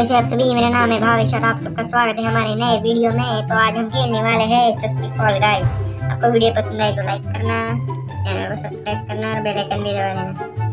कैसे आप सभी मेरा नाम है भावेश और आप सबका स्वागत है हमारे नए वीडियो में। तो आज हम खेलने वाले हैं सस्ती कॉल गाइस आपको वीडियो पसंद आए तो लाइक करना, चैनल को सब्सक्राइब करना और बेल आइकन भी दबा देना